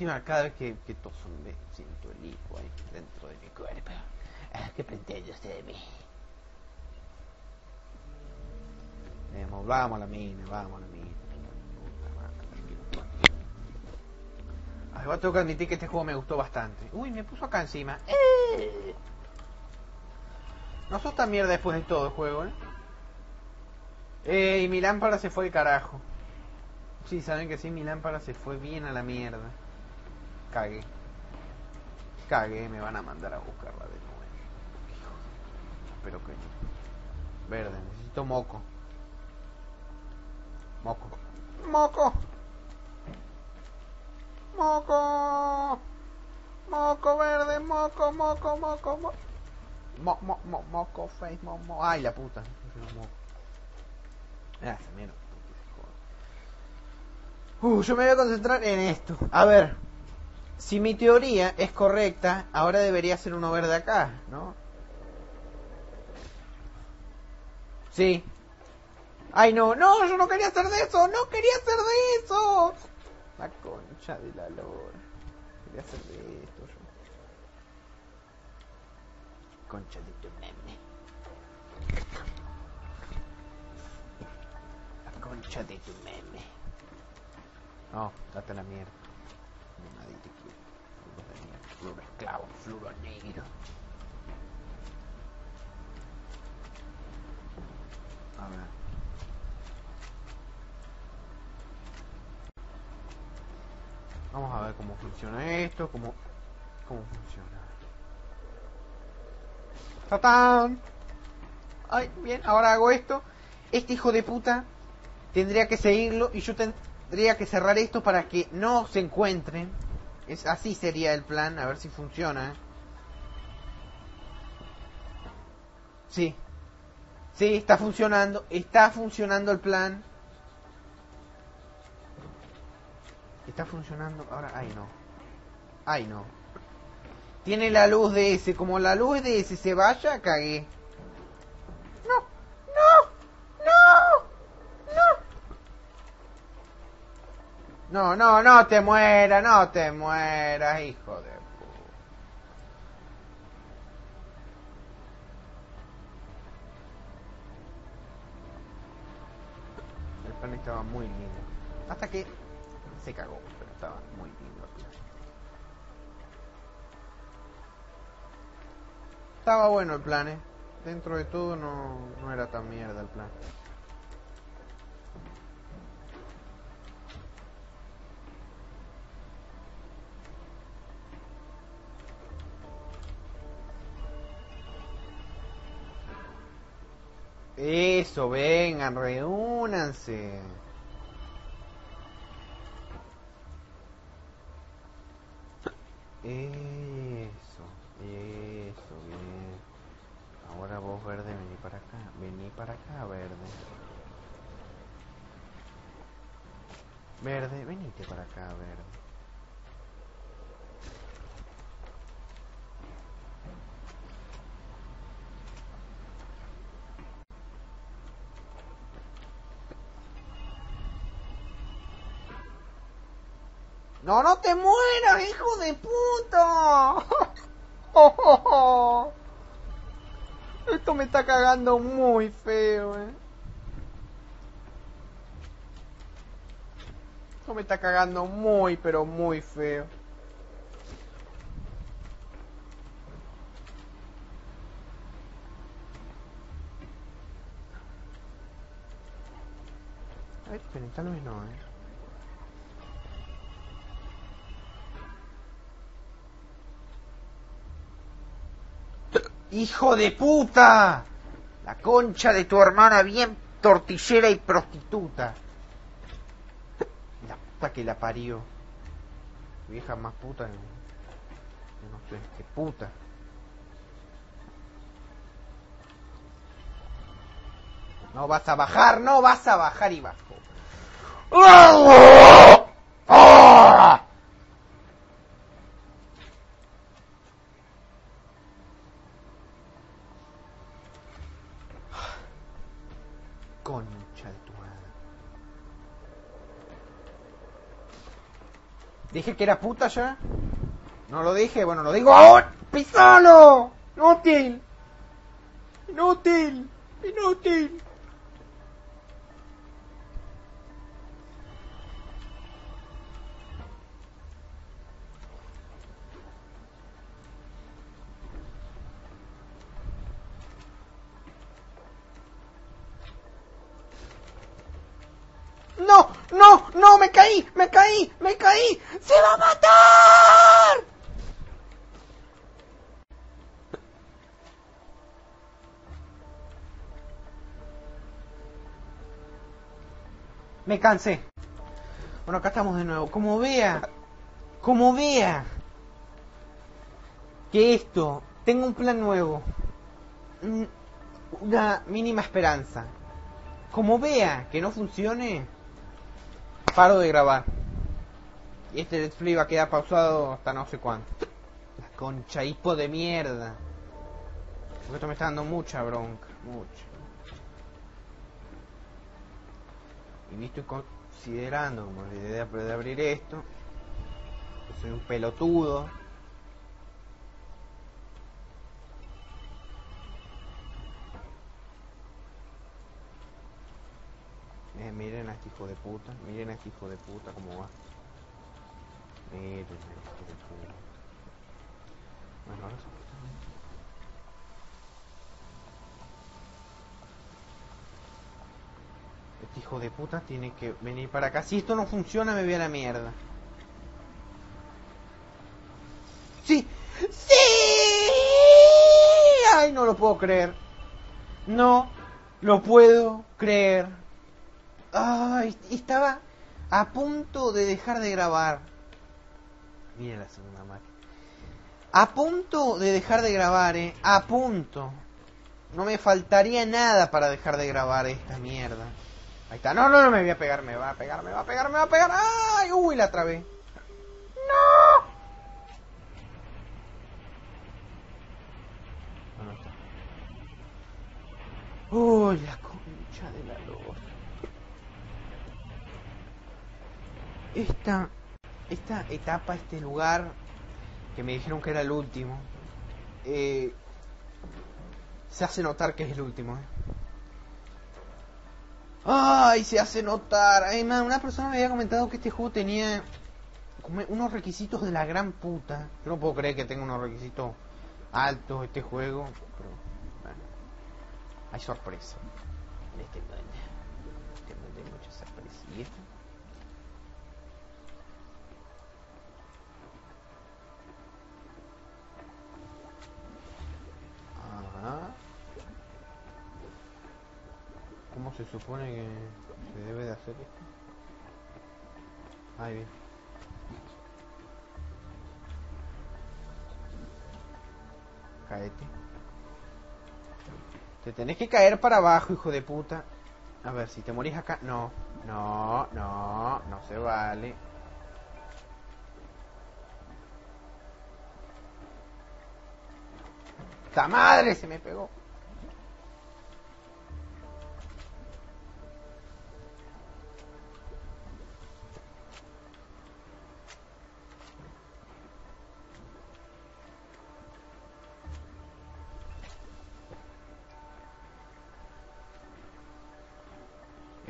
Encima, cada vez que, que toso me siento el hijo ahí dentro de mi cuerpo. Ah, ¿Qué pretende usted de mí? Vamos, vamos a la mina, vamos a la mina. Ay, voy a tengo que admitir que este juego me gustó bastante. Uy, me puso acá encima. ¡Eh! No sos tan mierda después de todo el juego, ¿eh? Eh, y mi lámpara se fue al carajo. Sí, saben que sí, mi lámpara se fue bien a la mierda. Cagué. Cagué, me van a mandar a buscarla de nuevo. Espero que no. Verde, necesito moco. Moco. Moco. Moco. Moco verde, moco, moco, moco, moco. Mo, mo, mo, moco, face, mo, mo. Ay, la puta. Moco. Ah, mierda. Uh, yo me voy a concentrar en esto. A ver, si mi teoría es correcta, ahora debería ser uno verde acá, ¿no? Sí. Ay, no, no, yo no quería hacer de eso, no quería hacer de eso. La concha de la lora. Quería hacer de esto yo. Concha de tu meme. La concha de tu meme. No, date la mierda. No, nadie te quiere. Fluro de mierda, fluro esclavo, fluro negro. A ver. Vamos a ver cómo funciona esto, cómo, cómo funciona. ¡Tatán! Ay, bien, ahora hago esto. Este hijo de puta tendría que seguirlo y yo tendría que cerrar esto para que no se encuentren. Es así sería el plan, a ver si funciona. Sí. Sí, está funcionando, está funcionando el plan. Está funcionando. Ahora, ay no. Ay no. Tiene la luz de ese. Como la luz de ese se vaya, cagué. No, no, no, no. No, no, te mueras, no te mueras, hijo de puta. El plan estaba muy lindo. Hasta que se cagó, pero estaba muy lindo el plan. Estaba bueno el plan, eh. Dentro de todo no, no era tan mierda el plan. Vengan, reúnanse. Eso, eso, bien. Ahora vos verde, vení para acá, vení para acá, verde. Verde, venite para acá, verde. No, no te mueras, hijo de puta. Esto me está cagando muy feo, eh. Esto me está cagando muy, pero muy feo. A ver, vez no, eh. ¡Hijo de puta! La concha de tu hermana bien tortillera y prostituta. La puta que la parió. Vieja más puta. que- No sé, qué puta. No vas a bajar, no vas a bajar y bajo. ¿Dije que era puta ya? ¿No lo dije? Bueno, lo digo ahora. ¡Inútil! ¡Inútil! ¡Inútil! ¡Se va a matar! Me cansé. Bueno, acá estamos de nuevo. Como vea, como vea que esto, tengo un plan nuevo. Una mínima esperanza. Como vea que no funcione, paro de grabar. Y este Let's Play va a quedar pausado hasta no sé cuánto. La concha, hipo de mierda. Porque esto me está dando mucha bronca, mucha. Y me estoy considerando como la idea de abrir esto. soy un pelotudo. Eh, miren a este hijo de puta, miren a este hijo de puta cómo va. Miren a este hijo de puta. Bueno, ahora. Este hijo de puta tiene que venir para acá. Si esto no funciona, me voy a la mierda. ¡Sí! ¡Sí! ¡Ay, no lo puedo creer! No lo puedo creer. Ay, estaba a punto de dejar de grabar. Mira la segunda máquina. A punto de dejar de grabar, eh. A punto. No me faltaría nada para dejar de grabar esta mierda. Ahí está. No, no, no me voy a pegar. Me va a pegar, me va a pegar, me va a pegar. ¡Ay! Uy, la trabé. ¡No! Ah, no está. Uy, la concha de la lora. Esta, esta etapa, este lugar, que me dijeron que era el último, eh, se hace notar que es el último. eh. Ay, se hace notar. Ay, man, una persona me había comentado que este juego tenía unos requisitos de la gran puta. Yo no puedo creer que tenga unos requisitos altos este juego, pero bueno, hay sorpresa en este. En este hay mucha sorpresa. ¿Y esto? Supone que se debe de hacer esto? Ahí bien. Caete. Te tenés que caer para abajo, hijo de puta. A ver, si te morís acá... No, no, no, no se vale. ¡Ta madre! Se me pegó.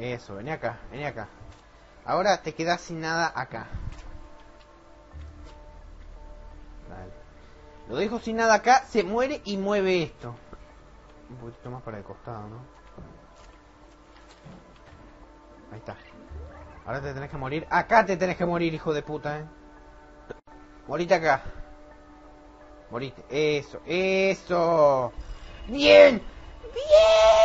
Eso, vení acá, vení acá. Ahora te quedas sin nada acá. Dale. Lo dejo sin nada acá, se muere y mueve esto. Un poquito más para el costado, ¿no? Ahí está. Ahora te tenés que morir. Acá te tenés que morir, hijo de puta, eh. Morite acá. Morite. Eso, eso. Bien. Bien.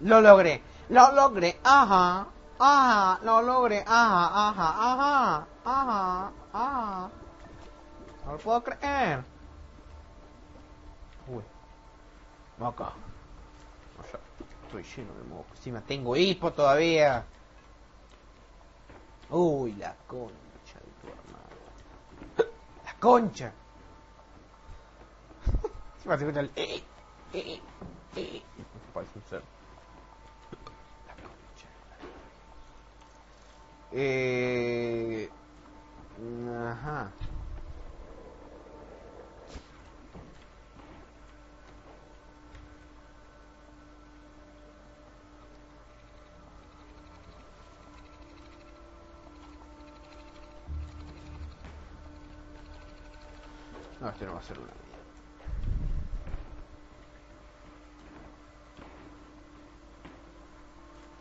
Lo logré. Lo logré. Ajá. Ajá. Lo logré. Ajá. Ajá. Ajá. Ajá. Ajá. No lo puedo creer. Uy. Acá. O estoy lleno de moco. Encima tengo hipo todavía. Uy, la concha de tu hermano. La concha. Encima se escucha el... Eh, eh, eh. Parece un cerdo. Eh, ajá. No, este no va a ser una mía.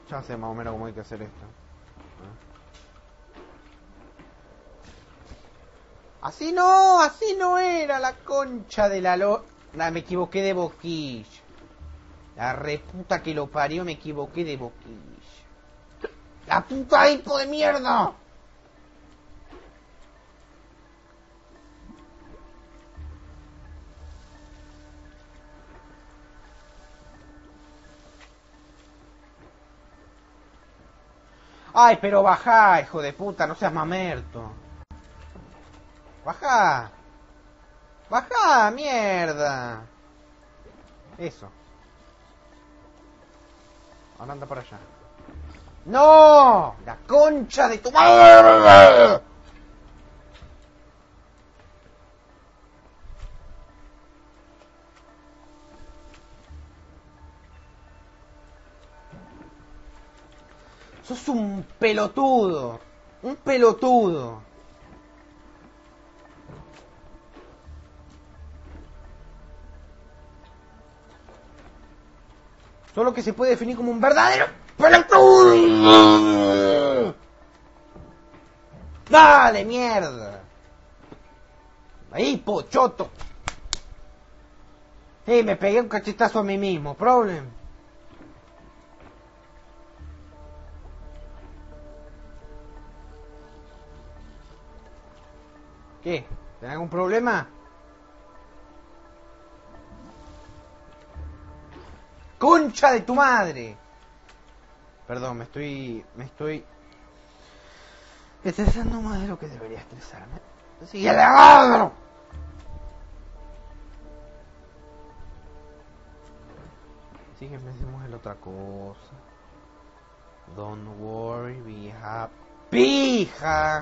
Ya sé más o menos cómo hay que hacer esto. Así no, así no era la concha de la lo... Nah, me equivoqué de boquilla. La reputa que lo parió, me equivoqué de boquilla. ¡La puta hipo de mierda! Ay, pero bajá, hijo de puta, no seas mamerto. Baja. Baja, mierda. Eso. Anda para allá. ¡No! ¡La concha de tu madre! Sos un pelotudo. Un pelotudo. Solo que se puede definir como un verdadero pelotudo. Dale, mierda. Ahí, pochoto. Eh, me pegué un cachetazo a mí mismo. Problem. ¿Qué? ¿Tenés algún problema? ¡Concha de tu madre! Perdón, me estoy. me estoy. estresando más de lo que debería estresarme. ¡Sigue ladro! Así que pensemos en otra cosa. Don't worry, be happy. ¡Pija!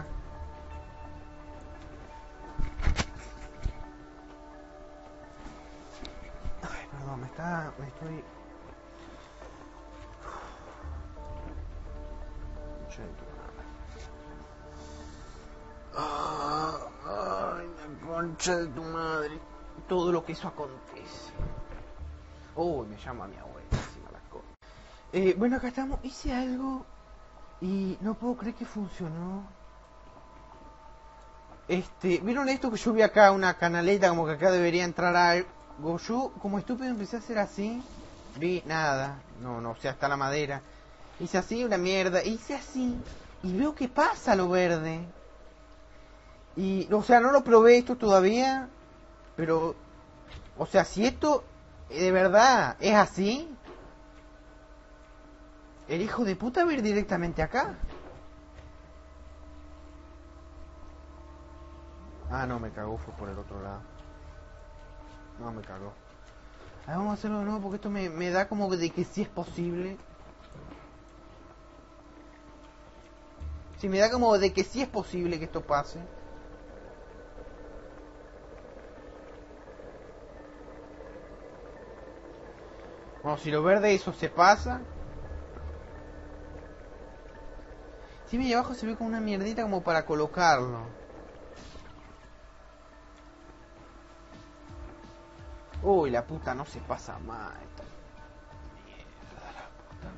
Ay, perdón, me está. me estoy. Tu. Ah, Ay, la concha de tu madre. Todo lo que eso acontece. Uy, me llama mi abuela. encima las cosas. Eh, bueno, acá estamos. Hice algo y no puedo creer que funcionó. Este, ¿vieron esto que yo vi acá? Una canaleta como que acá debería entrar algo. Yo, como estúpido, empecé a hacer así. Vi nada. No, no, o sea, está la madera. Hice así, una mierda. Hice así. Y veo que pasa lo verde. Y, o sea, no lo probé esto todavía. Pero, o sea, si esto eh, de verdad es así, el hijo de puta va a ir directamente acá. Ah, no, me cagó, fue por el otro lado. No, me cagó. A ver, vamos a hacerlo de nuevo porque esto me, me da como de que sí es posible. Sí, me da como de que sí es posible que esto pase. Bueno, si lo verde eso se pasa. Sí, y abajo se ve como una mierdita como para colocarlo. Uy, la puta no se pasa más. Mierda, la puta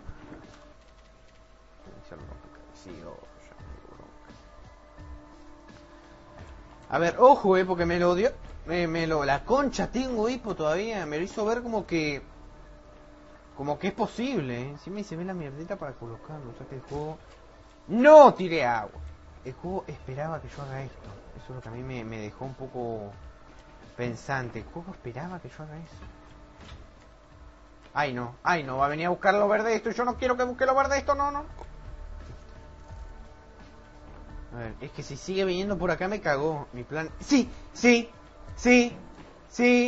A ver, ojo, eh, porque me lo dio. Me, me lo. La concha tengo hipo todavía. Me lo hizo ver como que. Como que es posible, ¿eh? Me ve la mierdita para colocarlo. O sea que el juego. ¡No tiré agua! El juego esperaba que yo haga esto. Eso es lo que a mí me, me dejó un poco pensante. El juego esperaba que yo haga eso. Ay no, ay no, va a venir a buscar lo verde esto. Yo no quiero que busque lo verde esto, no, no. A ver, es que si sigue viniendo por acá me cagó. Mi plan. Sí, sí, sí, sí.